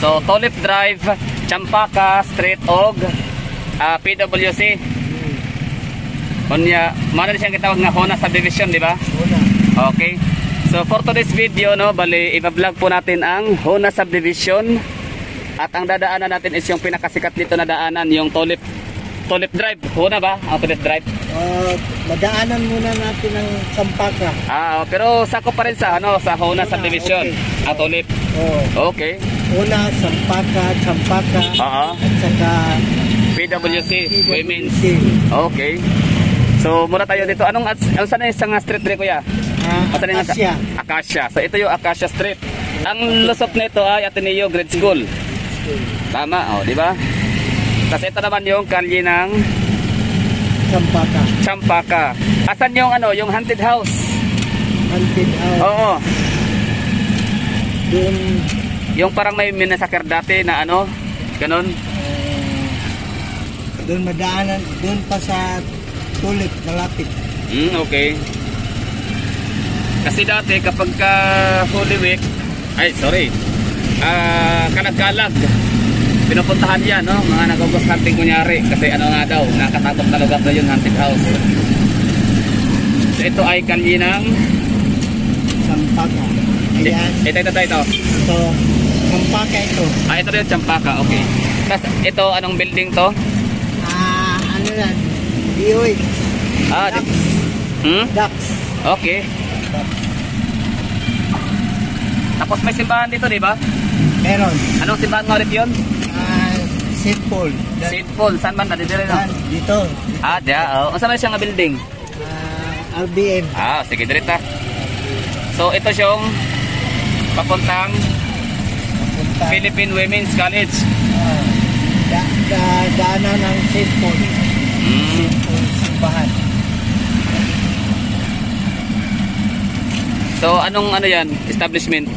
So Tulip Drive, Champaka Street og ah, PWC. Unya, mana siyang kitawag nga Hona subdivision, di ba? Una. Okay. So for today's video, no, bali i-vlog po natin ang Hona subdivision. At ang dadaanan natin is yung pinakasikat dito na daanan, yung Tulip Tulip Drive. Hona ba? Ang Tulip Drive. Uh, madaanan muna natin ang Sampaka. Ah, pero sako pa rin sa ano, sa Hona Hona, subdivision. okay. Ang Tulip. Oh, Okay. Una, Sampaka, Sampaka, Oo. at saka PWC, Women's. Okay. So, muna tayo dito. Anong ang saan yung isang street dre kuya? Ah, Asan Acacia. Acacia. So, ito yung Acacia Street. Ang lusot nito ay Ateneo Grade School. Tama, oh, di ba? Kasi ito naman yung kalye ng Sampaka. Champaka. Asan yung ano, yung haunted house? Haunted house. Oo. Doon, Yung parang may minasakir dati na ano, ganun. uh, doon madaanan, doon pa sa tulip, malapit. Hmm, okay. Kasi dati kapag ka Holy Week, ay sorry, ah kanagkalag, pinupuntahan yan, no? Mga nag-ghost hunting kunyari. Kasi ano nga daw, nakatakot na lugar na yun, haunted house. So ito ay kalye ng... Sampaka. Ayan. Ito, ito, ito, ito. Ito, Sampaka ito. Ah, ito rin yung Champaka, okay. Tapos ito, anong building to? Ah, ano yan? Dioy. Ah, Ducks. hmm? Ducks. Okay. Tapos may simbahan dito, di ba? Meron. Anong simbahan nga ulit yun? Ah, St. Paul. St. Paul, saan ba? Dito rin, dito. Ah, diya. Oh. Saan ba siya nga building? Ah, RBM. Ah, sige, direta. So, ito siyang papuntang Punta. Philippine Women's College. Ah, da, da, daanan ng St. Paul. Mm. St. Paul simbahan. So, anong ano yan? Establishment?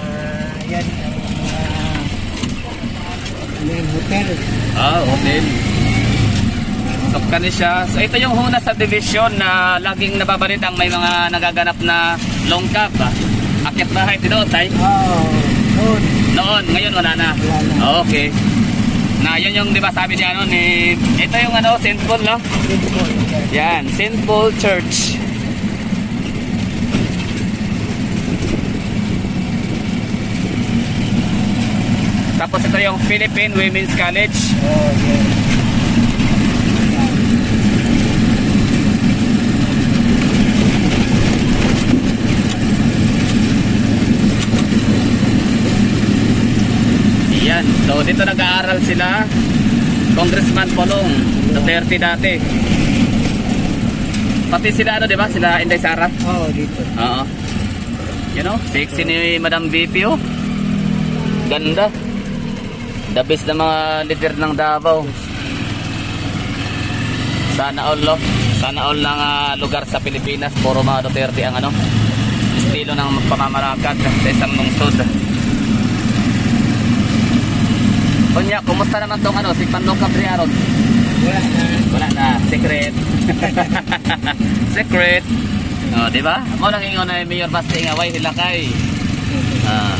Ah, yan yan, hotel. Ah, hotel. So, kani siya. So, ito yung Huna subdivision na laging nababalita ang may mga nagaganap na long cab. Ah. Akit bahay dito, tay. Oh, noon. Noon, ngayon wala na. Wala na. Okay. Na yun yung, di ba sabi ni ano, ni, ito yung ano, St. Paul, no? St. Paul. Yan, Yan. St. Paul Church. Tapos ito yung Philippine Women's College. Oh, yan. Yan. Yan. So dito nag-aaral sila Congressman Polong Duterte dati. Pati sila ano, di ba? Sila Inday Sara. Oh, dito. Oo. You know, sexy ni Madam VP oh. Ganda. The best na mga leader ng Davao. Sana all lo. Sana all ng ah, lugar sa Pilipinas puro mga Duterte ang ano estilo ng pamamarakad sa isang lungsod. Kunya, kumusta naman tong ano si Pandong Cabriaron? Wala na. Wala na, secret. secret. Oh, di ba? Mo nang ingon na Mayor Basti nga way hilakay. Ah.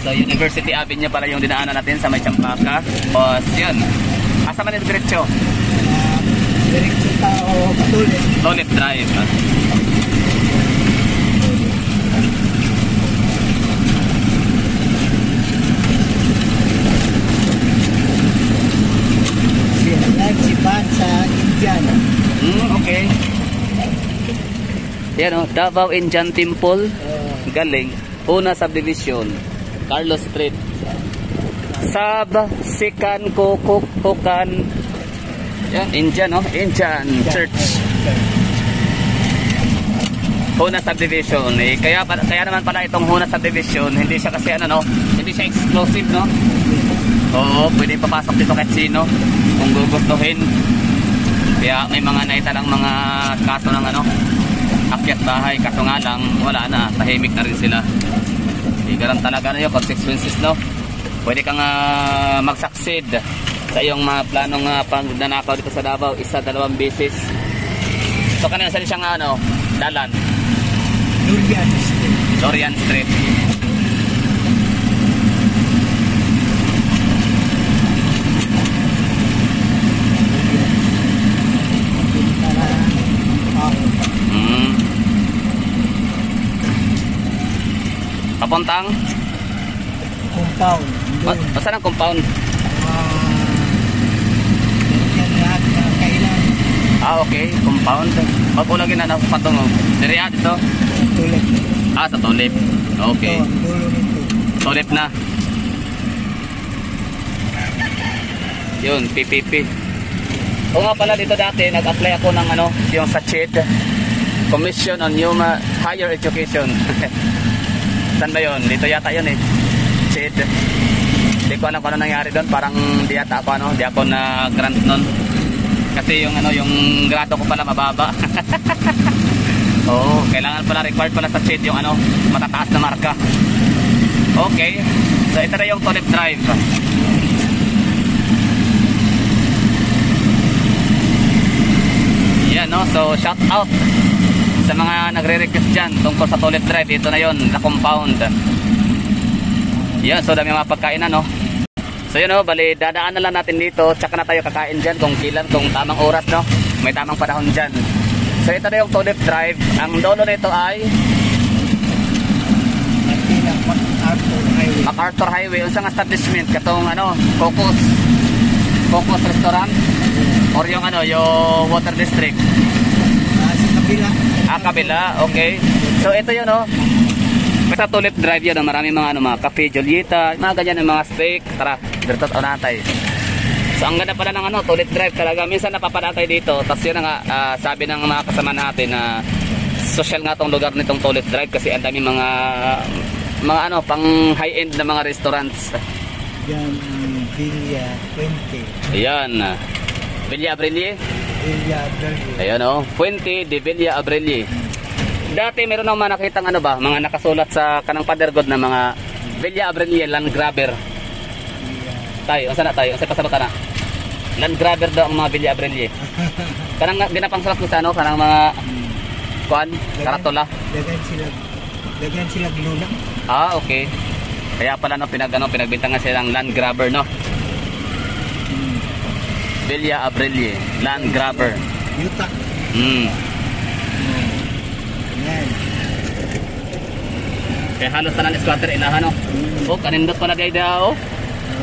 So University Avenue pala yung dinaanan natin sa may Champaka. Tapos yun. Asa man yung diretso? Ah, diretso tao, tulip. Tulip Drive. ah. Si Alan, si Ban sa Indian. Hmm, okay. Yan oh, Davao Indian Temple. Galing. Una subdivision. Carlos Street. Sab Sikan Kukuk Kukan. Indian oh, Indian Church. Huna subdivision. Eh, kaya kaya naman pala itong Huna subdivision, hindi siya kasi ano no, hindi siya exclusive no. Oo, pwede papasok dito kahit sino kung gugustuhin. Kaya may mga naitalang mga kaso ng ano, akyat bahay. Kaso nga lang, wala na, tahimik na rin sila. Igaran talaga na yun, consequences no. Pwede kang ah, mag-succeed sa iyong mga planong uh, pagnanakaw dito sa Davao, isa, dalawang beses. So kanina saan siyang ano, dalan, Durian Street. Dorian Street. Compound. o, Doon. o saan ang compound? Ah, na kailan. Ah, okay, compound. Pag ulagin na napatungo. Diri ah, dito. Ah, sa tulip. Okay. Tulip na. Yun, PPP. O nga pala dito dati, nag-apply ako ng ano, yung sa CHED. Commission on Human Higher Education. Saan ba yun? Dito yata yun eh. CHED. Hindi ko alam kung ano nangyari doon. Parang di yata ako ano, di ako na grant nun. Kasi yung ano, yung grado ko pala mababa. Oo, kailangan pala required pala sa CHED yung ano, matataas na marka. Okay. So ito na yung Tulip Drive. Yan no. So shout out sa mga nagre-request dyan tungkol sa Tulip Drive. Ito na yon, na compound. Yan, so dami mga pagkain na no. So yun no, bali dadaan na lang natin dito. Tsaka na tayo kakain dyan kung kilan, kung tamang oras no. May tamang panahon dyan. So ito na yung Tulip Drive. Ang dulo nito ay MacArthur Highway. MacArthur unsang establishment katong ano, Cocos Cocos Restaurant or yung ano, yung Water District. Ah, sa kabila. Ah, kabila, okay. So ito yun, oh. Sa Tulip Drive yun, oh, marami mga ano, mga cafe, Julieta, mga ganyan, mga steak. Tara, dito o natay. So ang ganda pala ng ano, Tulip Drive talaga. Minsan napapadaan tayo dito. Tapos yun nga, ah, sabi ng mga kasama natin na social nga tong lugar nitong Tulip Drive kasi ang dami mga mga ano, pang high-end na mga restaurants. Yan Villa 20. Ayan. Villa Abrili. Villa Verde. Ayan oh. Fuente de Villa Abrili. Dati meron akong mga nakitang ano ba, mga nakasulat sa kanang padergod na mga Villa Abrili Land Grabber. Tayo, unsa na tayo? Unsa pa sa bata na? Land Grabber daw ang mga Villa Abrili. Kanang ginapang sulat ko sa ano, kanang mga kuan, karatula. Dagan sila. Dagan sila luna. Ah, okay. Kaya pala no pinag ano, pinagbintangan silang Land Grabber no. Villa Abrili, Land Grabber. Yuta. Hmm. Yan. Kaya halos tanan squatter ilahan no. Oh, kanindot pala gay daw.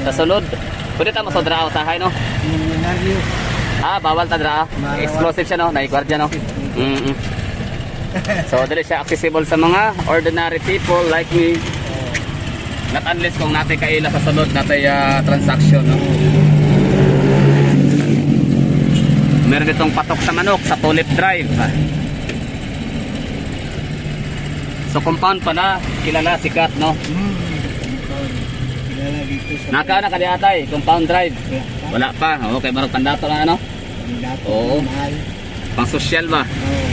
Sa sulod. Pwede ta mo sa hay no. Leonardo. Ah, bawal ta dra. Explosive siya no, naigwardya no. Mm. So dili siya accessible sa mga ordinary people like me. Not unless kung natin kaila sa sulod natin uh, transaction no. Meron itong patok sa manok sa Tulip Drive. So compound pala, kilala sikat no. Sa... Naka na kadi atay, compound drive. Wala pa. Okay, marag pandato na ano. Dato. Oo. Mahal. Pang social ba? Oo.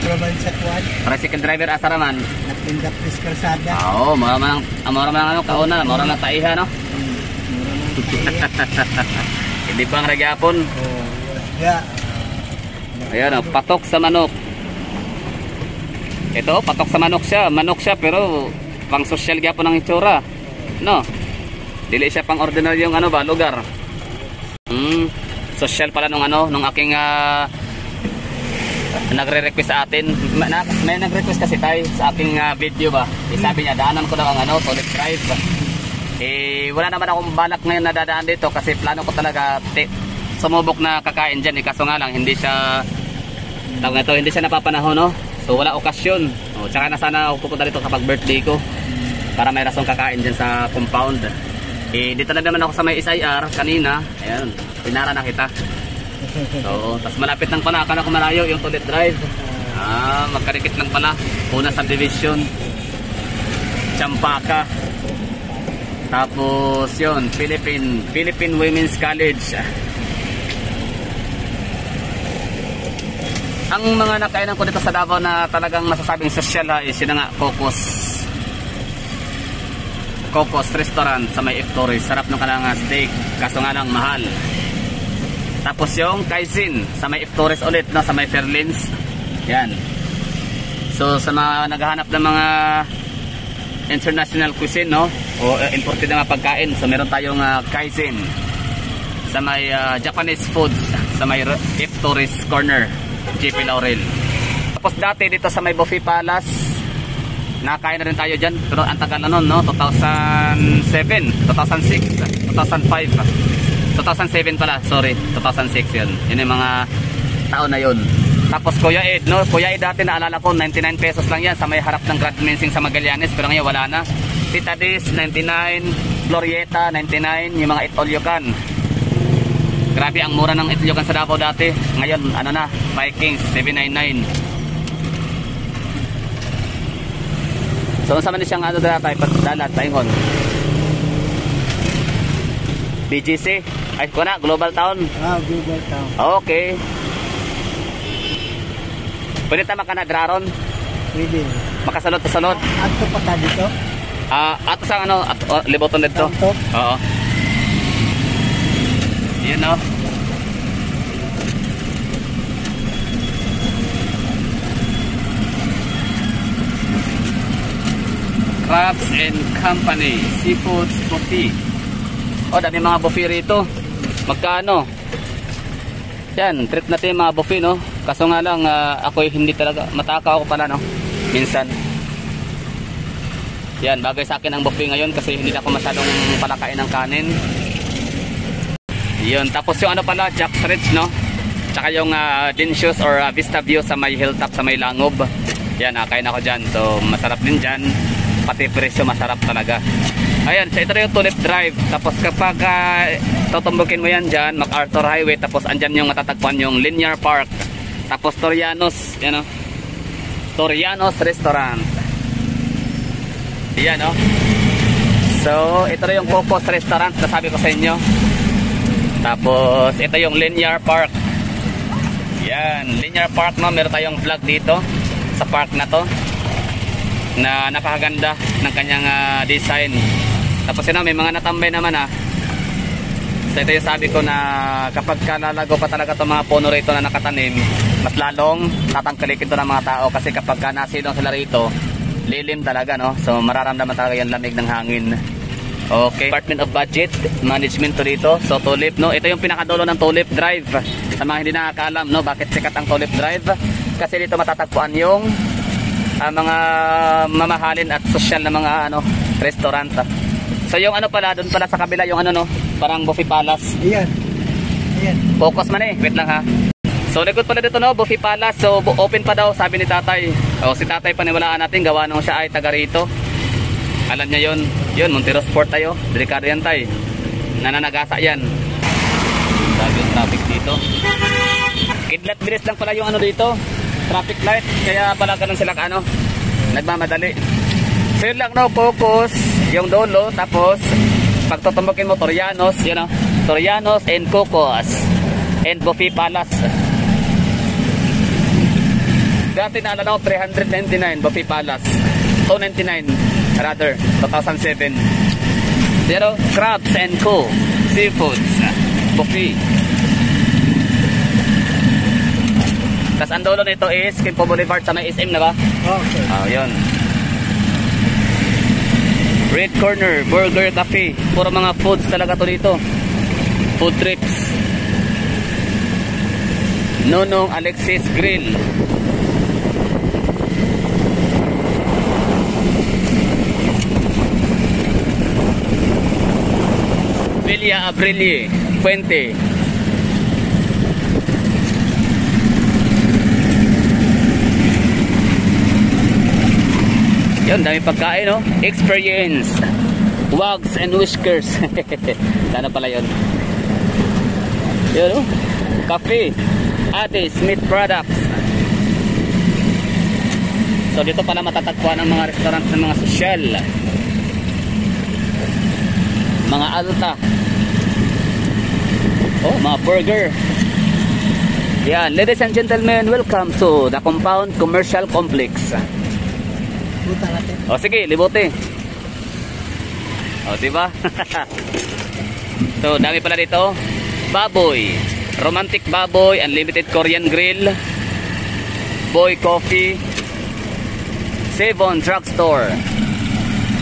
Province sa Kwan. Tricycle driver asa raman. Nagtindak pis kalsada. Ah, Oo, mura man ang mura man ano kauna, mura lang taiha no. Hmm. Mura man. Hindi pa ang ragyapon. Oo. Ya. Ayan, oh, patok sa manok. Ito, patok sa manok siya. Manok siya pero pang social gyapon ang itsura. No. Dili siya pang ordinaryong ano ba, lugar. Hmm, social pala nung ano, nung aking ah, nagre-request sa atin. Ma- na- May nag-request kasi tayo sa aking ah, video ba. Eh, sabi niya, daanan ko daw ang ano, solid drive. Eh, wala naman akong balak ngayon na dadaan dito kasi plano ko talaga sumubok na kakain dyan. Eh, kaso nga lang, hindi siya, tawag na to, hindi siya napapanahon, no? So, wala okasyon. O, tsaka na sana ako pupunta dito kapag birthday ko para may rasong kakain dyan sa compound. Eh, dito na naman ako sa may SIR kanina. Ayan, pinara na kita. Oo, tapos malapit lang pala. Akala ko malayo yung Tulip Drive. Ah, magkarikit lang pala. Una subdivision. Champaka. Tapos yun, Philippine, Philippine Women's College. Ang mga nakainan ko dito sa Davao na talagang masasabing social ha, is yun nga, Cocos. Cocos Restaurant sa may Torres. Sarap ng kanang steak. Kaso nga lang, mahal. Tapos yung Kaisin sa may F Torres ulit, no, sa may Fairlands. Yan. So sa mga naghahanap ng mga international cuisine, no? O uh, imported na mga pagkain. So meron tayong uh, Kaisin sa may uh, Japanese foods sa may F Torres Corner, JP Laurel. Tapos dati dito sa may Buffet Palace, Nakain na rin tayo dyan. Pero ang tagal na nun, no? 2007, 2006, 2005. 2007 pala, sorry. 2006 yun. Yun yung mga taon na yun. Tapos Kuya Ed, no? Kuya Ed dati naalala ko, 99 pesos lang yan sa may harap ng Grand Mensing sa Magallanes. Pero ngayon wala na. Tita Dis, 99. Glorieta, 99. Yung mga Itolyokan. Grabe ang mura ng Itolyokan sa Davao dati. Ngayon, ano na, Vikings, 799. So, sa man siyang ano dala tayo, dalat, tayo BGC. Ay, ko na, Global Town. Ah, Google Town. Okay. Pwede tama ka na, Draron. Pwede. Makasalot sa salot. At ito pa ka dito? Ah, ato sa ano, at, oh, liboton dito. Oo. Yun no. Crabs and Company Seafoods Buffet. Oh, dami mga buffet rito. Magkano? Yan, trip natin mga buffet, no? Kaso nga lang, ah, ako hindi talaga, matakaw ako pala, no? Minsan. Yan, bagay sa akin ang buffet ngayon kasi hindi na ako masyadong palakain ng kanin. Yun, tapos yung ano pala, Jack's Ridge, no? Tsaka yung uh, Dinshoes or ah, Vista View sa may hilltop, sa may Langob. Yan, uh, kain ako dyan. So, masarap din dyan. Pati presyo, masarap talaga. Ayan, so ito yung Tulip Drive. Tapos kapag uh, tutumbukin mo yan dyan, MacArthur Highway, tapos andyan yung matatagpuan yung Linear Park. Tapos Torianos, yan o. Torianos Restaurant. Yan o. So, ito na yung Cocos Restaurant na sabi ko sa inyo. Tapos, ito yung Linear Park. Yan, Linear Park no, meron tayong vlog dito sa park na to na napakaganda ng kanyang ah, design. Tapos yun, may mga natambay naman ah. So ito yung sabi ko na kapag kalalago pa talaga itong mga puno rito na nakatanim, mas lalong tatangkalikin ito ng mga tao kasi kapag ka nasilong sila rito, lilim talaga no. So mararamdaman talaga yung lamig ng hangin. Okay. Department of Budget Management to dito. So Tulip no, ito yung pinakadulo ng Tulip Drive. Sa mga hindi nakakaalam no, bakit sikat ang Tulip Drive? Kasi dito matatagpuan yung ah, mga mamahalin at social na mga ano restaurant. So yung ano pala, doon pala sa kabila yung ano no, parang Buffet Palace. Ayan. Ayan. Focus man eh, wait lang ha. So likod pala dito no, Buffet Palace. So open pa daw sabi ni tatay. O si tatay paniwalaan natin, gawa nung siya ay taga rito. Alam niya yon Yun, Montero Sport tayo. Delikado yan tay. Nananagasa yan. Sabi yung traffic dito. Kidlat bilis lang pala yung ano dito. Traffic light. Kaya pala ganun sila ano. Nagmamadali. So yun lang no, focus. Yung dolo. Tapos, pag tutumbukin mo, Torianos. Yun o. Torianos and Cocos. And Buffet Palace. Dati naalala ko 399 Buffet Palace. 299 rather 2007. Pero crabs and co seafoods buffet. Tapos ang dulo nito is Kimpo Boulevard sa may SM na ba? Okay. Oh, yun. Red Corner Burger Cafe. Puro mga foods talaga to dito. Food trips. Nonong Alexis Grill. Villa Abrilie, Fuente. Yun, dami pagkain, no? Experience. Wags and whiskers. Sana pala yun. Yun, no? Cafe. Ate Smith Products. So, dito pala matatagpuan ang mga restaurant ng mga sosyal. Mga alta. Oh, mga burger. Yan, ladies and gentlemen, welcome to the Compound Commercial Complex. Buta natin. O sige, libote. O, di ba? so, dami pala dito. Baboy. Romantic baboy, unlimited Korean grill. Boy coffee. Sevon drugstore.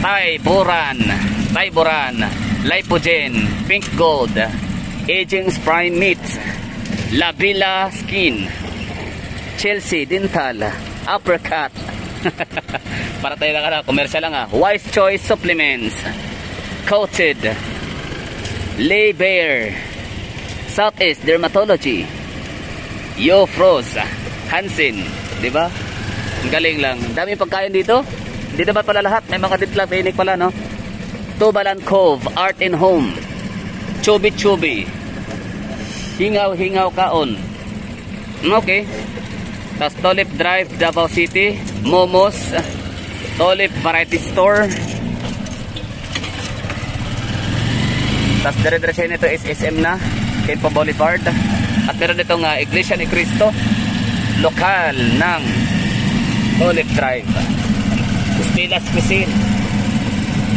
Thai Buran. Thai Buran. Lipogen. Pink Gold. Aging's Prime Meat. La Skin. Chelsea Dental. Uppercut. Para tayo lang ano, commercial lang ah. Wise Choice Supplements. Coated. Lay Bear. Southeast Dermatology. Yo Froze. Hansen. Di ba? Ang galing lang. Dami pagkain dito. Hindi naman pala lahat. May mga ditla clinic pala, no? Tubalan Cove. Art and Home. Chubi Chubi. Hingaw Hingaw Kaon. Okay. Tapos Tolip Drive, Davao City. Momos. Tolip Variety Store. Tapos dire-diretso nito is SM na. Quimpo Boulevard. At meron itong uh, Iglesia ni Cristo. Lokal ng Tolip Drive. Stilas Cuisine.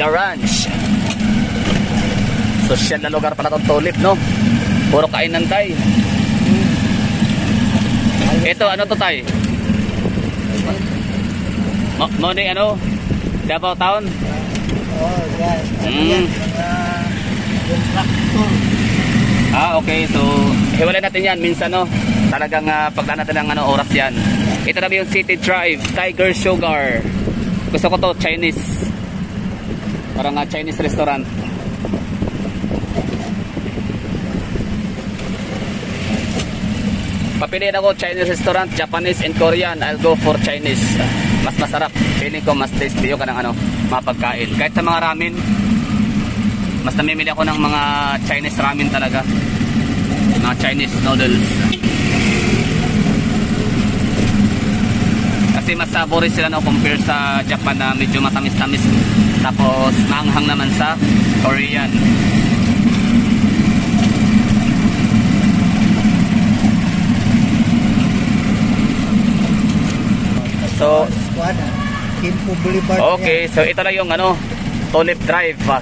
The Ranch. Social na lugar pala itong Tolip, no? Puro kainan tayo. Ito, ano to tay? Mo mo ni ano? Davao Town? Oh. Ano Mm. Mga contractor. Ah, okay. So, hiwalay natin yan. Minsan, no? Talagang uh, pagdaan natin ng ano, oras yan. Ito naman yung City Drive, Tiger Sugar. Gusto ko to, Chinese. Parang uh, Chinese restaurant. Papiliin ako Chinese restaurant, Japanese and Korean. I'll go for Chinese. Mas masarap. Feeling ko mas tasty yung kanang ano, mga pagkain. Kahit sa mga ramen, mas namimili ako ng mga Chinese ramen talaga. Mga Chinese noodles. Kasi mas sabori sila no compare sa Japan na medyo matamis-tamis. Tapos maanghang naman sa Korean. So, Squad, ah. Kimpo Boulevard. okay. So ito lang yung ano, Tulip Drive. ah.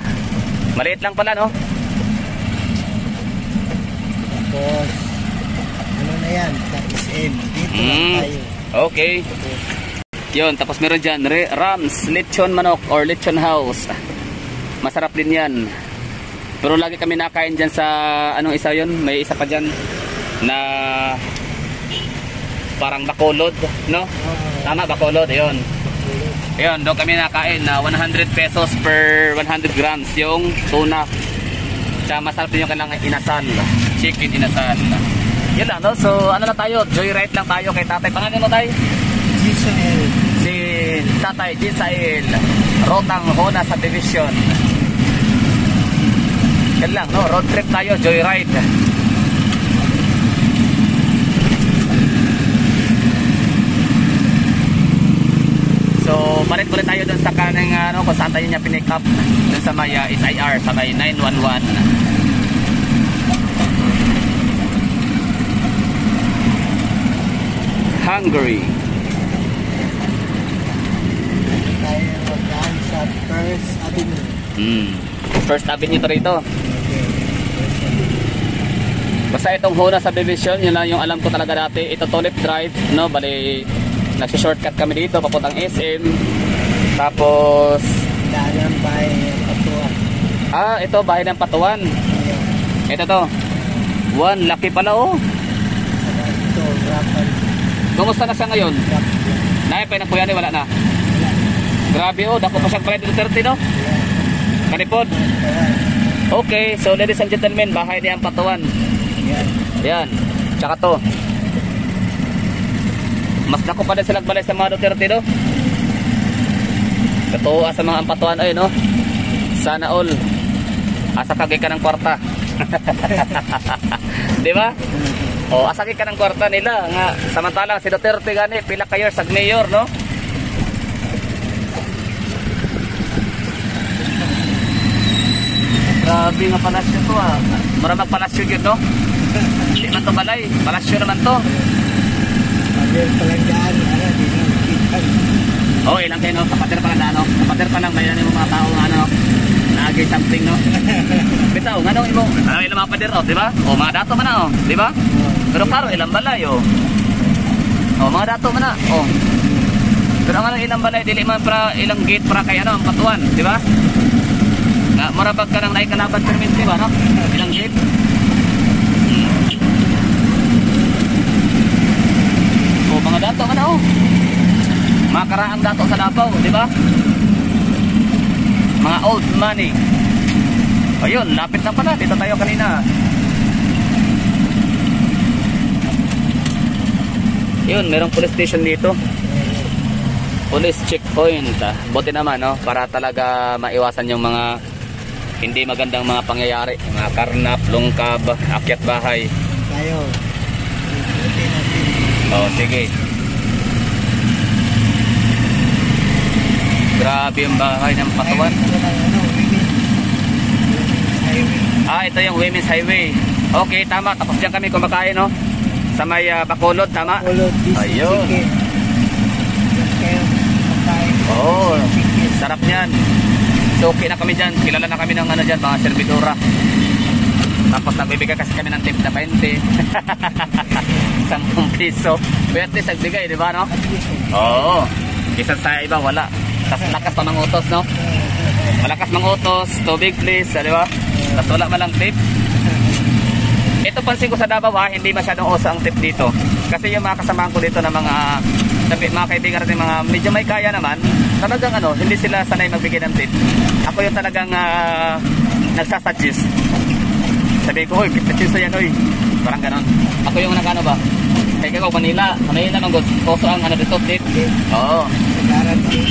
Maliit lang pala no? Tapos, ano na yan? Sa SM. Dito lang Mm. tayo. Okay. Yun, tapos meron dyan, Re- Rams, Lechon Manok or Lechon House. Masarap din yan. Pero lagi kami nakain dyan sa, anong isa yun? May isa pa dyan na parang bakulod, no? Tama, bakulod, yun. Ayun, doon kami nakain na 100 pesos per 100 grams yung tuna. Tsaka masarap din yung kanilang inasal, chicken inasal. Yun lang, no? So, ano na tayo? Joyride lang tayo kay tatay. Pangalan mo tayo? Giselle. si Tatay Gisael Rotang Hona Subdivision yan lang no road trip tayo joyride so balik ulit tayo dun sa kanang ano kung saan tayo niya pinick up dun sa may uh, SIR sa may 911 Hungary Tayo sa First Avenue. Hmm. First Avenue to rito. Basta itong Hona subdivision, yun lang yung alam ko talaga dati. Ito Tulip Drive, no? Bali, nagsi-shortcut kami dito, papuntang SM. Tapos, Daanan by Patuan. ah, ito, bahay ng Patuan. Ito to. One, laki pala oh. Ito, Rapal. Kumusta na siya ngayon? Naipay na kuya ni, wala na. Grabe oh, dako pa siyang dito 30 no? Kanipod. Okay, so ladies and gentlemen, bahay niya ang Patuan. Ayan. Yan. Tsaka to. Mas nako pa din silang balay sa mga Duterte, no? Katuwa sa mga ampatuan ay, no? Sana all. Asa kagay ka ng kwarta. Di ba? O, asa kagay ka ng kwarta nila. Nga, samantalang si Duterte gani, pila kayo sa mayor, no? Grabe nga palasyo to ah. Maramag palasyo yun, no? Hindi man to balay. Palasyo naman to. Pagyan palang daan. Ano. Oo, oh, ilang kayo, no? Kapater pa lang, ano? Kapater pa lang, bayan yung mga tao, ano? Naagay something, no? Bitaw, nga nung imo, ano ilang mga pader, oh, di ba? O, mga dato man na, oh, di ba? Pero klaro, ilang balay, oh. O, mga dato man na, oh. Pero ang ano, ilang balay, dili man para, ilang gate para kay, ano, ang patuan, di ba? Nga, marabag ka ng naikalaban permit, di ba, no? Ilang gate? Hmm. O, mga dato man na, oh. Mga karaang dato sa Davao, di ba? Mga old money. Ayun, lapit na pala. Dito tayo kanina. Yun, merong police station dito. Police checkpoint. Ah, Buti naman, no? Para talaga maiwasan yung mga hindi magandang mga pangyayari. Mga karnap, lungkab, akyat bahay. Tayo. Oh, sige. Grabe yung bahay ng highway. Ah, ito yung Women's Highway. Okay, tama. Tapos dyan kami kumakain, no? Sa may ah, Bacolod, tama? This Ayun. chicken. Yan kayo. Pagkain. Oo. Chicken. Sarap niyan. So, okay na kami dyan. Kilala na kami ng ano dyan, mga servidora. Tapos nagbibigay kasi kami ng tip na 20. 10 piso. Pero at least nagbigay, di ba, no? Least, Oo. Isa sa iba, wala. Tapos lakas pa mga utos, no? Malakas mga utos, tubig please, ah, di ba? Tapos wala malang tip. Ito pansin ko sa Davao ha, hindi masyadong uso ang tip dito. Kasi yung mga kasamahan ko dito na mga mga kaibigan natin mga medyo may kaya naman, talagang ano, hindi sila sanay magbigay ng tip. Ako yung talagang uh, nagsasuggest. Sabi ko, hoy, 50 pesos yan, hoy. Parang ganon. Ako yung nagano ba? Kaya ko, Manila. Manila naman, gusto ang ano dito, tip. Oo.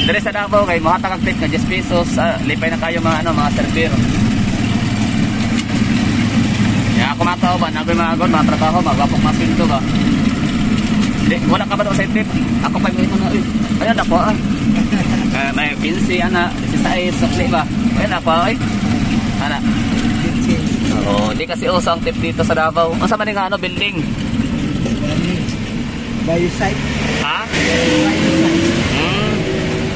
Dere sa Davao kay mohatag ang tip nga 10 pesos, ah, lipay na kayo mga ano mga server. Ya ako matao ba nagoy mga agon, mga trabaho, magapok mas pinto ba. Di, wala ka ba daw sa tip? Ako pa yung mga eh. Ayun ako ah. Eh, may 15 ana, 16 sukli ba. Ayun ako ay. Ana. Oo, di kasi uso ang tip dito sa Davao. Unsa man nga ano building? Biosite. Ha? Biosite. Hmm.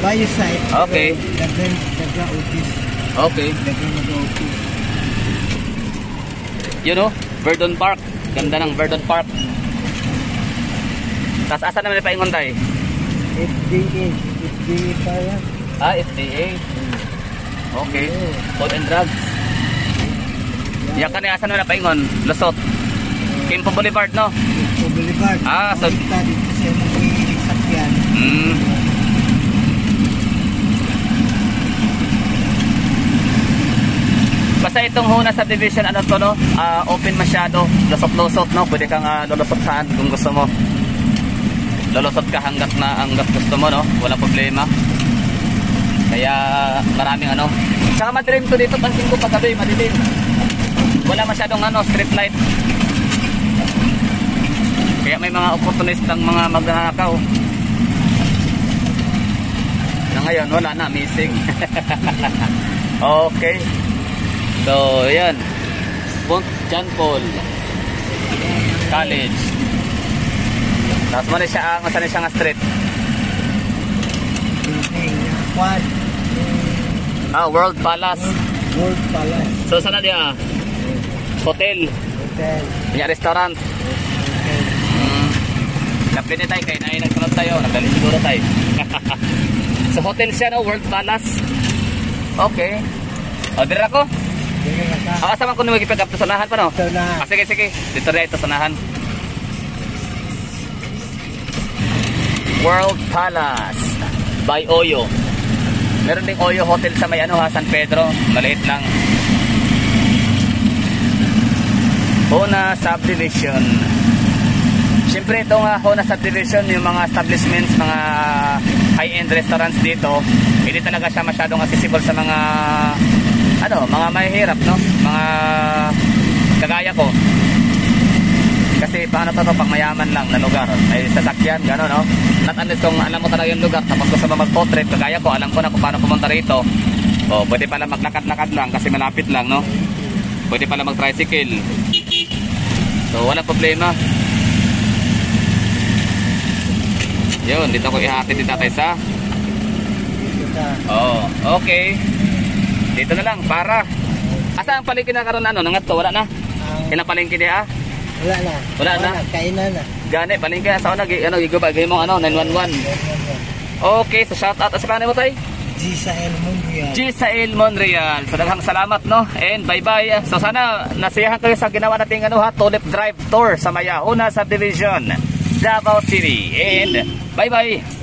Biosite. Okay. Dagan, dagan office. Okay. Dagan mag-office. You know, Verdon Park. Ganda ng Verdon Park. Tapos asa naman yung paingon tayo? FDA. FDA pa yan. Ah, FDA. Okay. Food and drugs. Yan ka na asa naman na paingon? Lusot. Kimpo Boulevard, no? Boulevard. Ah, so- Kita dito sa mga sakyan. Hmm. Basta itong Huna subdivision, ano to, no? Ah, open masyado. Lusot-lusot, no? Pwede kang uh, lulusot saan kung gusto mo. Lulusot ka hanggat na hanggat gusto mo, no? Walang problema. Kaya maraming ano. Saka madilim to dito, pansin ko paggabi, madilim. Wala masyadong ano, street light. Kaya may mga opportunistang mga magnanakaw. Na ngayon, wala na, missing. okay. So, yan. Mount John Paul College. Tapos mo na siya ang masan siya nga street. Quad. Ah, World Palace. World Palace. So, sana dia? Hotel. Hotel. Kanya restaurant. Hotel. Napili tayo kay naay nagsunod tayo. Nagdali siguro tayo. sa hotel siya, no? World Palace. Okay. O, dira ko. Sa. Ah, asa man ko ni mag-pick up to sanahan pa, no? Na. Ah, sige, sige. Dito na ito sanahan. World Palace by Oyo. Meron ding Oyo Hotel sa may ano ha, San Pedro. Maliit lang. Hona Subdivision. Siyempre itong uh, Hona Subdivision, yung mga establishments, mga high-end restaurants dito, hindi talaga siya masyadong accessible sa mga ano, mga mahihirap, no? Mga kagaya ko. Kasi paano to to pang mayaman lang na lugar. May sasakyan, gano'n, no? Not unless kung alam mo talaga yung lugar, tapos gusto mo mag-portrait, kagaya ko, alam ko na kung paano pumunta rito. O, pwede pala maglakad-lakad lang kasi malapit lang, no? Pwede pala mag-tricycle. So, walang problema. Yun, dito ko ihatid din tatay sa. Oo, okay. Dito na lang, para. Asa ang palengke na karon ano? Nangat to, wala na. Ang- Kinapalengke niya ah. Wala na. Wala na. Kainan na. Gani, palengke sa una, gi- ano, gigubay, gawin mo ano, 911. Okay, so shout out. Asa pa mo tay? G sa El Mundial. Gisael Monreal. So daghang salamat no. And bye-bye. So sana nasiyahan kayo sa ginawa nating ano ha, Tulip Drive Tour sa Mayahuna Subdivision, Davao City. And bye-bye.